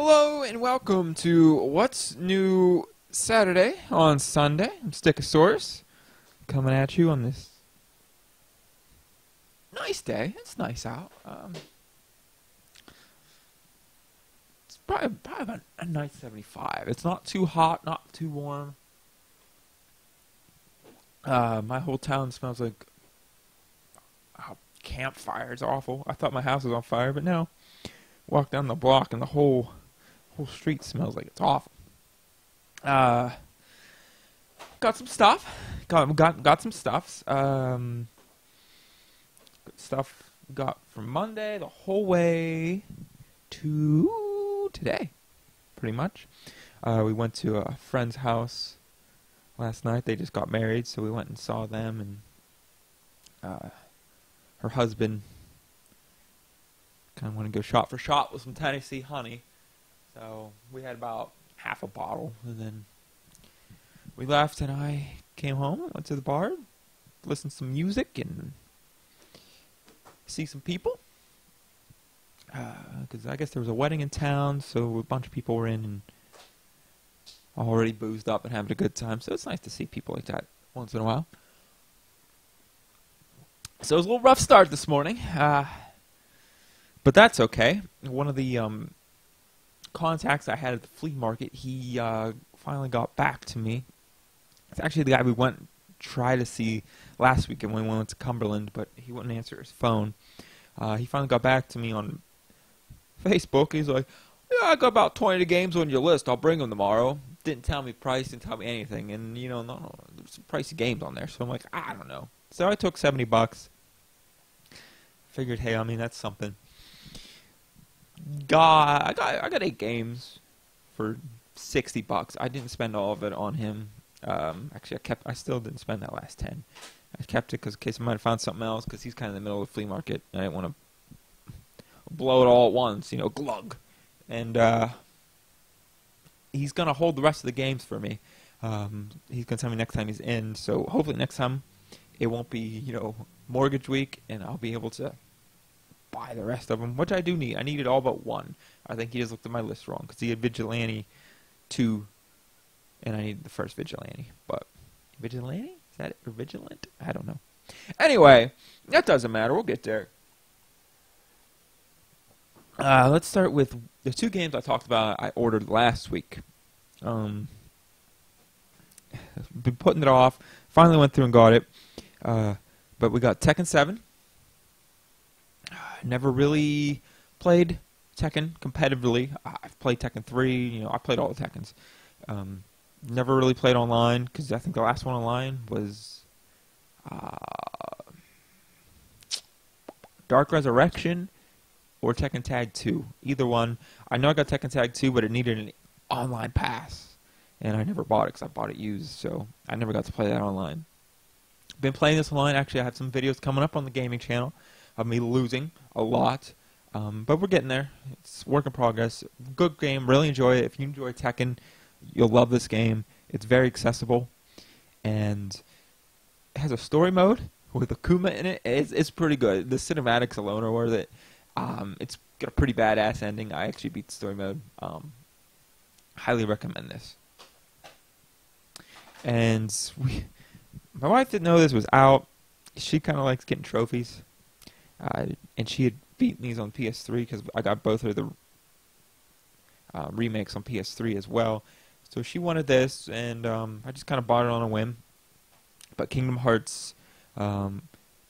Hello and welcome to What's New Saturday on Sunday. I'm Stickasaurus coming at you on this nice day. It's nice out. Um, it's probably, probably about a nice 75. It's not too hot, not too warm. Uh, my whole town smells like a campfire. It's awful. I thought my house was on fire, but no. Walk down the block and the whole whole street smells like it's awful. Uh, got some stuff. Got got got some stuffs. Um, stuff got from Monday the whole way to today, pretty much. Uh, we went to a friend's house last night. They just got married, so we went and saw them, and uh, her husband kind of want to go shot for shot with some Tennessee honey. So we had about half a bottle, and then we left, and I came home, went to the bar, listened to some music, and see some people. Because uh, I guess there was a wedding in town, so a bunch of people were in and already boozed up and having a good time. So it's nice to see people like that once in a while. So it was a little rough start this morning, uh, but that's okay. One of the um, contacts I had at the flea market, he uh, finally got back to me. It's actually the guy we went try to see last weekend when we went to Cumberland, but he wouldn't answer his phone. Uh, he finally got back to me on Facebook. He's like, "Yeah, I got about twenty games on your list. I'll bring them tomorrow." Didn't tell me price, didn't tell me anything, and you know, no, no, there's some pricey games on there. So I'm like, I don't know. So I took seventy bucks. Figured, hey, I mean that's something got I got I got eight games for sixty bucks. I didn't spend all of it on him. Um, actually, I kept I still didn't spend that last ten. I kept it because in case I might have found something else because he's kind of in the middle of the flea market. I didn't want to blow it all at once, you know, glug. And uh, he's gonna hold the rest of the games for me. Um, he's gonna tell me next time he's in. So hopefully next time it won't be you know mortgage week, and I'll be able to buy the rest of them, which I do need. I needed all but one. I think he just looked at my list wrong because he had Vigilante two, and I needed the first Vigilante. But Vigilante is that it? or Vigilant? I don't know. Anyway, that doesn't matter. We'll get there. Uh, let's start with the two games I talked about. I ordered last week. Um, been putting it off. Finally went through and got it. Uh, but we got Tekken Seven never really played Tekken competitively. I've played Tekken 3, you know, I played all the Tekkens. Um, never really played online because I think the last one online was uh, Dark Resurrection or Tekken Tag 2. Either one. I know I got Tekken Tag 2, but it needed an online pass. And I never bought it because I bought it used, so I never got to play that online. Been playing this online. Actually, I have some videos coming up on the gaming channel of me losing a lot. Um, but we're getting there. It's work in progress. Good game. Really enjoy it. If you enjoy Tekken, you'll love this game. It's very accessible, and it has a story mode with Akuma in it. It's, it's pretty good. The cinematics alone are worth it. Um, it's got a pretty badass ending. I actually beat story mode. Um, highly recommend this. And we, my wife didn't know this was out. She kind of likes getting trophies. Uh, and she had beaten these on PS3 because I got both of the uh, remakes on PS3 as well. So she wanted this, and um, I just kind of bought it on a whim. But Kingdom Hearts um,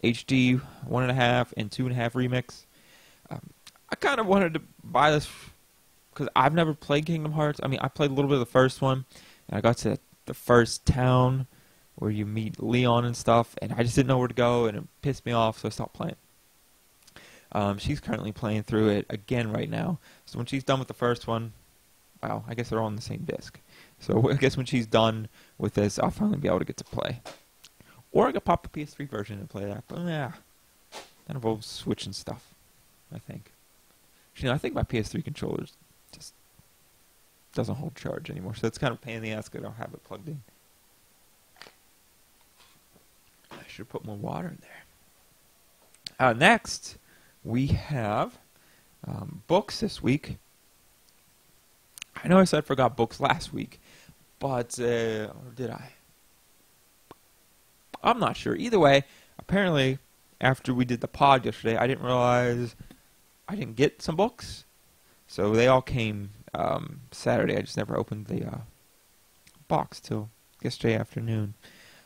HD one and a half and two and a half remix. Um, I kind of wanted to buy this because I've never played Kingdom Hearts. I mean, I played a little bit of the first one, and I got to the first town where you meet Leon and stuff, and I just didn't know where to go, and it pissed me off, so I stopped playing. Um, she's currently playing through it again right now. So when she's done with the first one, well, I guess they're all on the same disc. So I guess when she's done with this, I'll finally be able to get to play. Or I could pop a PS3 version and play that. But yeah, that involves switching stuff. I think. You know, I think my PS3 controllers just doesn't hold charge anymore, so it's kind of a pain in the ass. I don't have it plugged in. I should put more water in there. Uh, next, we have um, books this week. I know I said forgot books last week, but uh, did I? I'm not sure. Either way, apparently after we did the pod yesterday, I didn't realize I didn't get some books, so they all came um, Saturday. I just never opened the uh, box till yesterday afternoon.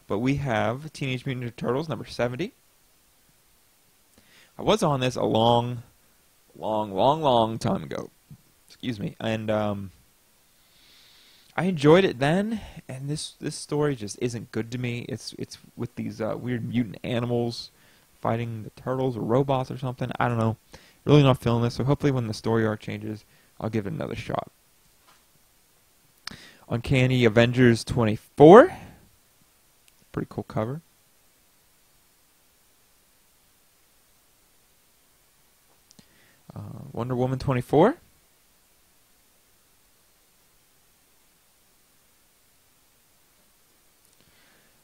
But we have Teenage Mutant Ninja Turtles number 70. I was on this a long, long, long, long time ago. Excuse me. And um, I enjoyed it then, and this this story just isn't good to me. It's it's with these uh, weird mutant animals fighting the turtles or robots or something. I don't know. Really not feeling this. So hopefully, when the story arc changes, I'll give it another shot. Uncanny Avengers 24. Pretty cool cover. Uh, Wonder Woman 24.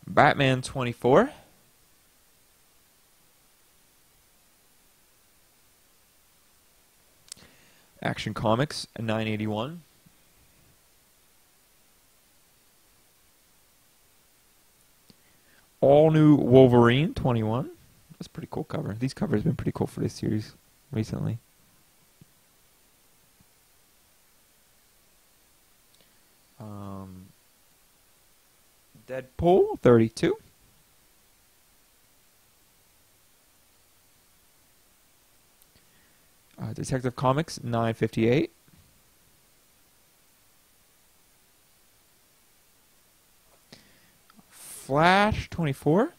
Batman 24. Action Comics 981. All new Wolverine 21. That's pretty cool cover. These covers have been pretty cool for this series recently. Deadpool 32. Uh, Detective Comics 958. Flash 24.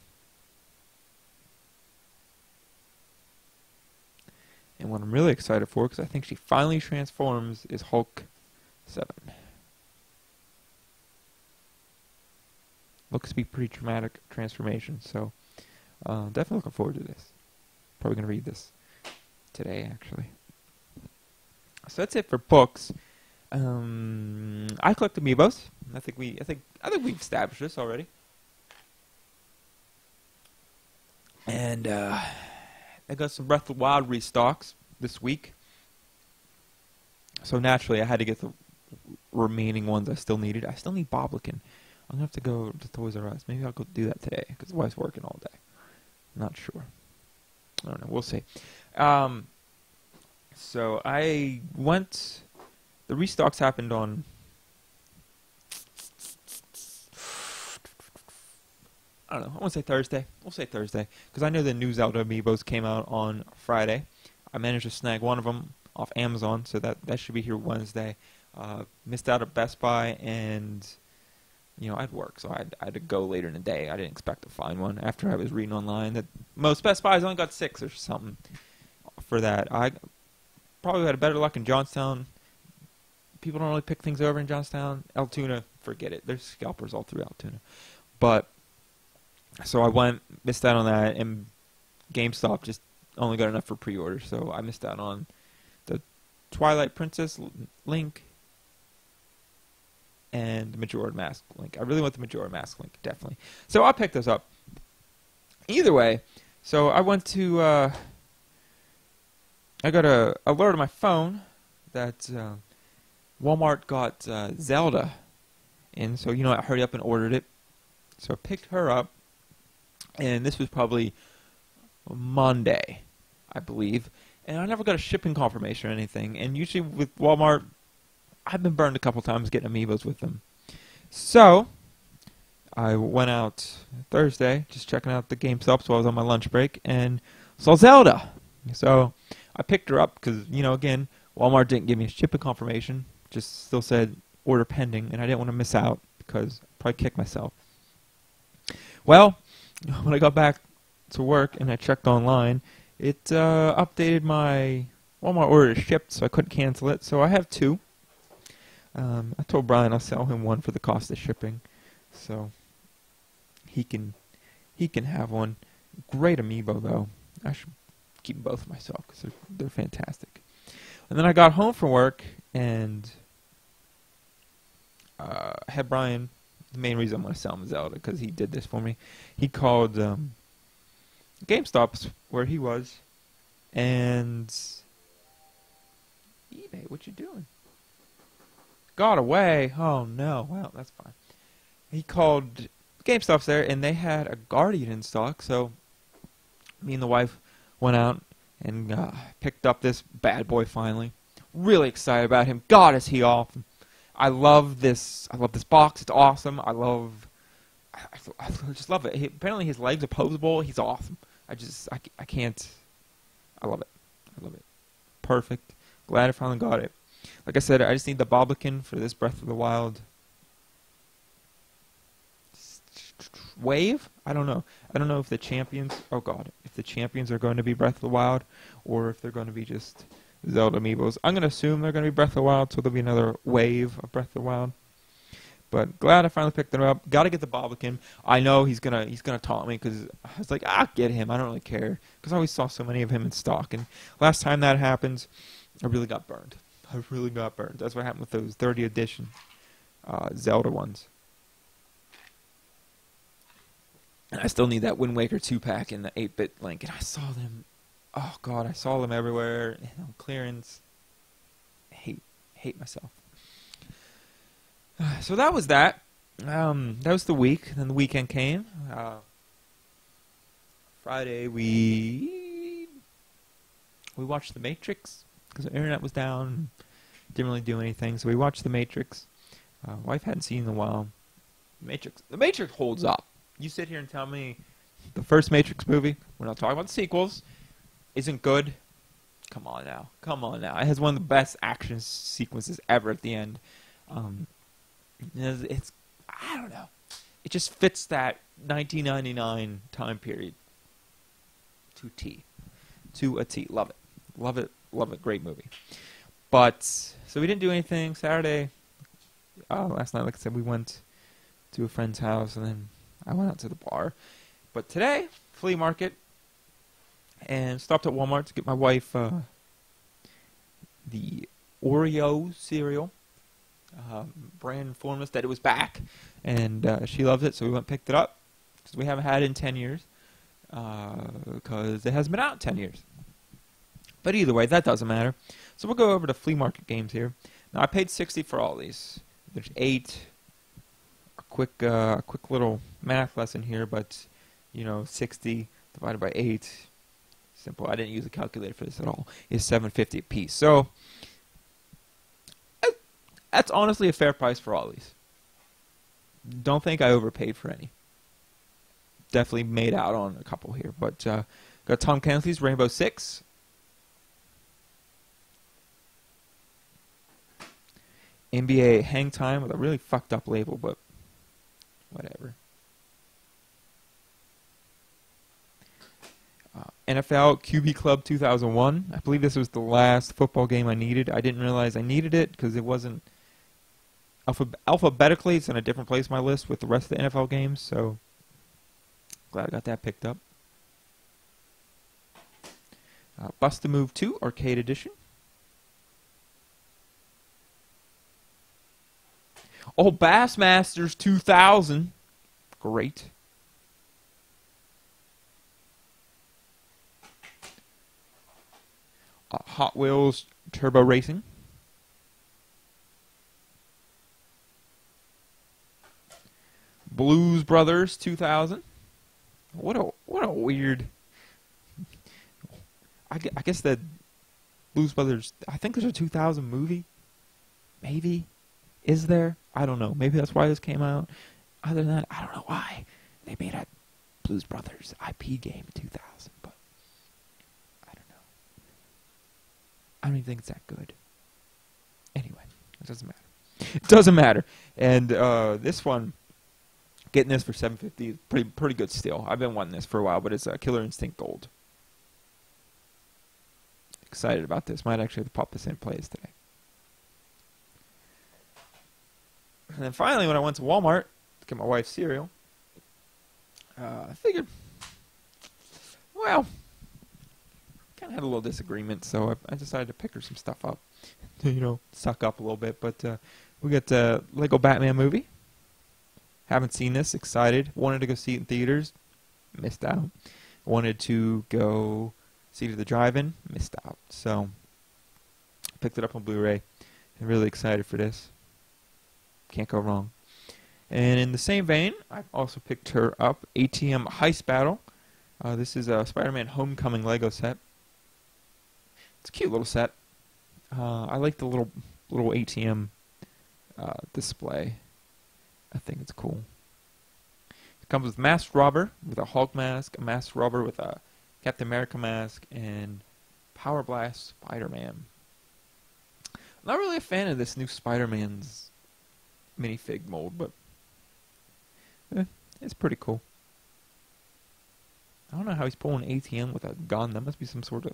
And what I'm really excited for, because I think she finally transforms, is Hulk 7. Looks to be pretty dramatic transformation, so uh, definitely looking forward to this. Probably going to read this today, actually. So that's it for books. Um, I collect amiibos. I think we, I think, I think we've established this already. And uh, I got some Breath of the Wild restocks this week. So naturally, I had to get the remaining ones I still needed. I still need Boblikin. I'm gonna have to go to Toys R Us. Maybe I'll go do that today because the wife's working all day. Not sure. I don't know. We'll see. Um, so I went. The restocks happened on. I don't know. I want to say Thursday. We'll say Thursday because I know the new Zelda amiibos came out on Friday. I managed to snag one of them off Amazon, so that that should be here Wednesday. Uh, missed out at Best Buy, and you know I'd work, so I'd, I had to go later in the day. I didn't expect to find one after I was reading online that most Best Buys only got six or something for that. I probably had a better luck in Johnstown. People don't really pick things over in Johnstown. Altoona, forget it. There's scalpers all through Altoona. But so I went, missed out on that, and GameStop just only got enough for pre-order, so I missed out on the Twilight Princess link and the Majora Mask link. I really want the Majora Mask link, definitely. So I'll pick those up. Either way, so I went to. Uh, I got a alert on my phone that uh, Walmart got uh, Zelda And so you know I hurried up and ordered it. So I picked her up, and this was probably Monday, I believe, and I never got a shipping confirmation or anything. And usually with Walmart, I've been burned a couple times getting amiibos with them. So I went out Thursday, just checking out the game GameStop while I was on my lunch break, and saw Zelda. So I picked her up because, you know, again, Walmart didn't give me a shipping confirmation. Just still said order pending, and I didn't want to miss out because I'd probably kick myself. Well, when I got back to work and I checked online, it uh, updated my Walmart order shipped, so I couldn't cancel it. So I have two. Um, I told Brian I'll sell him one for the cost of shipping, so he can he can have one. Great amiibo though. I should keep both myself because they're they're fantastic. And then I got home from work and uh, had Brian. The main reason I'm going to sell him Zelda because he did this for me. He called um, GameStop's where he was, and eBay. What you doing? Got away. Oh no. Well, that's fine. He called GameStop's there, and they had a Guardian in stock. So me and the wife went out and uh, picked up this bad boy finally. Really excited about him. God, is he awesome! I love this. I love this box. It's awesome. I love. I, I, just love it. He, apparently, his legs are posable. He's awesome. I just. I, I can't. I love it. I love it. Perfect. Glad I finally got it. Like I said, I just need the Bobblekin for this Breath of the Wild wave. I don't know. I don't know if the champions. Oh God, if the champions are going to be Breath of the Wild, or if they're going to be just Zelda amiibos. I'm going to assume they're going to be Breath of the Wild, so there'll be another wave of Breath of the Wild. But glad I finally picked them up. Got to get the Bobblekin. I know he's gonna he's gonna taunt me because I was like, ah, get him. I don't really care because I always saw so many of him in stock. And last time that happened, I really got burned. I really got burned. That's what happened with those 30 edition uh, Zelda ones. And I still need that Wind Waker 2 pack in the 8 bit link. And I saw them. Oh, God, I saw them everywhere on clearance. Hate, hate myself. So that was that. Um, that was the week. Then the weekend came. Uh, Friday, we we watched The Matrix because the internet was down. Didn't really do anything, so we watched The Matrix. Uh, wife hadn't seen in a while. Matrix. The Matrix holds up. You sit here and tell me the first Matrix movie. We're not talking about the sequels. Isn't good. Come on now. Come on now. It has one of the best action sequences ever at the end. Um, it's, it's I don't know. It just fits that 1999 time period to T, to a T. Love it, love it, love it. Great movie. But so we didn't do anything Saturday. Uh, last night, like I said, we went to a friend's house, and then I went out to the bar. But today, flea market, and stopped at Walmart to get my wife uh, the Oreo cereal. Um, Brand informed us that it was back, and uh, she loves it, so we went and picked it up because we haven't had it in 10 years because uh, it hasn't been out in 10 years. But either way, that doesn't matter. So we'll go over to flea market games here. Now I paid 60 for all these. There's eight. A quick, uh, quick little math lesson here, but you know, 60 divided by 8, simple. I didn't use a calculator for this at all. Is 750 a piece. So that's honestly a fair price for all these. Don't think I overpaid for any. Definitely made out on a couple here, but uh, got Tom Clancy's Rainbow Six. NBA Hang Time with a really fucked up label, but whatever. Uh, NFL QB Club 2001. I believe this was the last football game I needed. I didn't realize I needed it because it wasn't alphab- alphabetically. It's in a different place on my list with the rest of the NFL games. So glad I got that picked up. Uh, Bust-A-Move 2 Arcade Edition. Oh, Bassmasters 2000. Great. Uh, Hot Wheels Turbo Racing. Blues Brothers 2000. What a what a weird. I, I guess that Blues Brothers. I think there's a 2000 movie. Maybe is there? I don't know. Maybe that's why this came out. Other than that, I don't know why they made a Blues Brothers IP game in 2000. But I don't know. I don't even think it's that good. Anyway, it doesn't matter. It doesn't matter. And uh, this one, getting this for 750 is pretty pretty good still. I've been wanting this for a while, but it's a uh, Killer Instinct Gold. Excited about this. Might actually pop this in plays today. And then finally, when I went to Walmart to get my wife cereal, uh, I figured, well, kind of had a little disagreement, so I, I, decided to pick her some stuff up, to, you know, suck up a little bit. But uh, we got the Lego Batman movie. Haven't seen this. Excited. Wanted to go see it in theaters. Missed out. Wanted to go see it at the drive-in. Missed out. So picked it up on Blu-ray. I'm really excited for this. Can't go wrong. And in the same vein, I also picked her up ATM Heist Battle. Uh, this is a Spider-Man Homecoming Lego set. It's a cute little set. Uh, I like the little little ATM uh, display. I think it's cool. It comes with masked robber with a Hulk mask, a masked robber with a Captain America mask, and Power Blast Spider-Man. I'm not really a fan of this new Spider-Man's minifig mold, but eh, it's pretty cool. I don't know how he's pulling ATM with a gun. That must be some sort of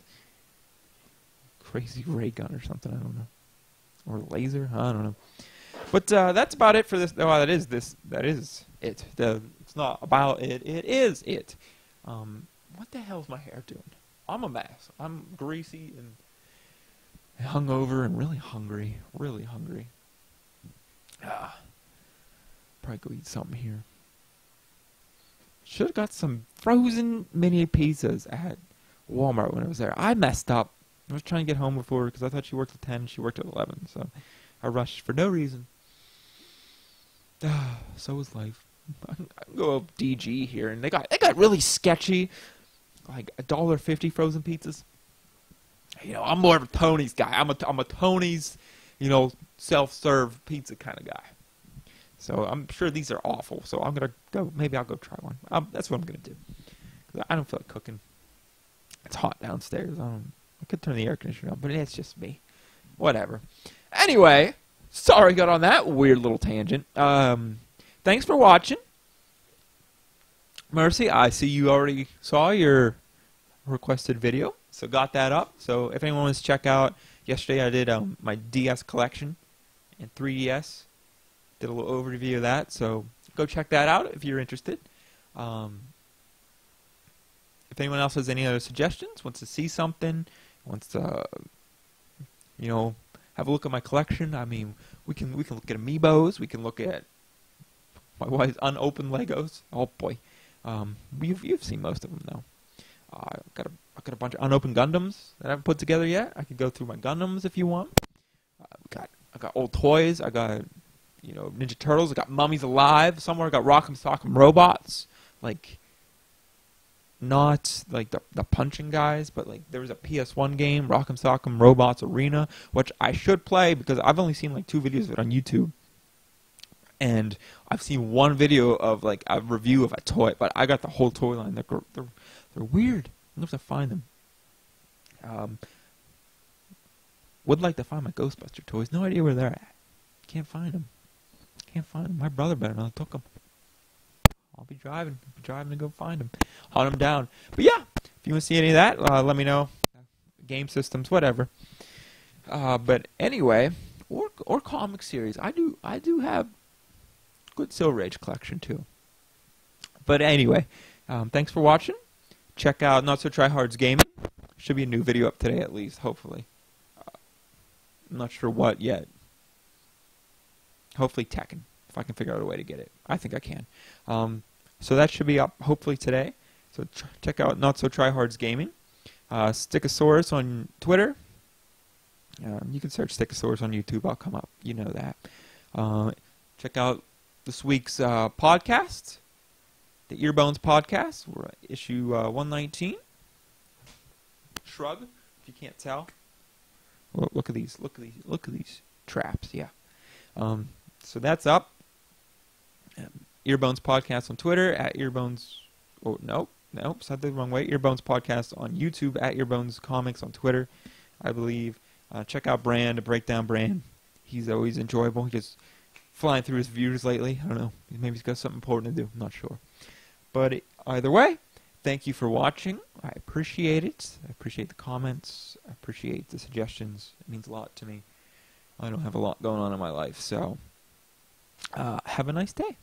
crazy ray gun or something. I don't know, or laser. I don't know. But uh, that's about it for this. Oh, that is this. That is it. The, it's not about it. It is it. Um, what the hell's my hair doing? I'm a mess. I'm greasy and hungover and really hungry. Really hungry. Ah, probably go eat something here. Should have got some frozen mini pizzas at Walmart when I was there. I messed up. I was trying to get home before because I thought she worked at 10. She worked at 11. So I rushed for no reason. Ah, so is life. I can, go up DG here, and they got they got really sketchy, like a dollar fifty frozen pizzas. You know, I'm more of a Tony's guy. I'm a I'm a Tony's, you know, self serve pizza kind of guy. So I'm sure these are awful. So I'm gonna go. Maybe I'll go try one. Um, that's what I'm gonna do. I don't feel like cooking. It's hot downstairs. I don't. I could turn the air conditioner on, but it's just me. Whatever. Anyway, sorry got on that weird little tangent. Um, thanks for watching. Mercy, I see you already saw your requested video, so got that up. So if anyone wants to check out, yesterday I did um, my DS collection and 3DS. Did a little overview of that, so go check that out if you're interested. Um, if anyone else has any other suggestions, wants to see something, wants to, you know, have a look at my collection. I mean, we can we can look at amiibos. We can look at my wife's unopened Legos. Oh boy, um, you've you've seen most of them though. Uh, I've got a I've got a bunch of unopened Gundams that I haven't put together yet. I could go through my Gundams if you want. Uh, got I got old toys. I got you know Ninja Turtles. I got Mummies Alive. Somewhere I got Rock'em Sock'em Robots. Like not like the, the punching guys, but like there was a PS1 game, Rock'em Sock'em Robots Arena, which I should play because I've only seen like two videos of it on YouTube. And I've seen one video of like a review of a toy, but I got the whole toy line. They're they're, they're weird. I have to find them. Um, would like to find my Ghostbuster toys. No idea where they're at. Can't find them. Can't find them. My brother better not took them. I'll be driving, be driving to go find them, hunt them down. But yeah, if you want to see any of that, uh, let me know. Game systems, whatever. Uh, but anyway, or or comic series, I do I do have good Silver Age collection too. But anyway, um, thanks for watching. Check out Not So Tryhard's Gaming. Should be a new video up today at least, hopefully. Uh, I'm not sure what yet. Hopefully Tekken if I can figure out a way to get it. I think I can. Um, so that should be up hopefully today. So check out Not So Tryhards Gaming. Uh, Stickasaurus on Twitter. Um, you can search Stickasaurus on YouTube. I'll come up. You know that. Uh, check out this week's uh, podcast, the Earbones podcast. We're at issue uh, 119. Shrug, if you can't tell. Look, look at these. Look at these. Look at these traps. Yeah. Um, so that's up. Earbones Podcast on Twitter at Earbones. Oh nope, nope, said the wrong way. Earbones Podcast on YouTube at Earbones Comics on Twitter, I believe. Uh, check out Brand, breakdown Brand. He's always enjoyable. He's just flying through his views lately. I don't know. Maybe he's got something important to do. I'm not sure. But either way, thank you for watching. I appreciate it. I appreciate the comments. I appreciate the suggestions. It means a lot to me. I don't have a lot going on in my life, so uh, have a nice day.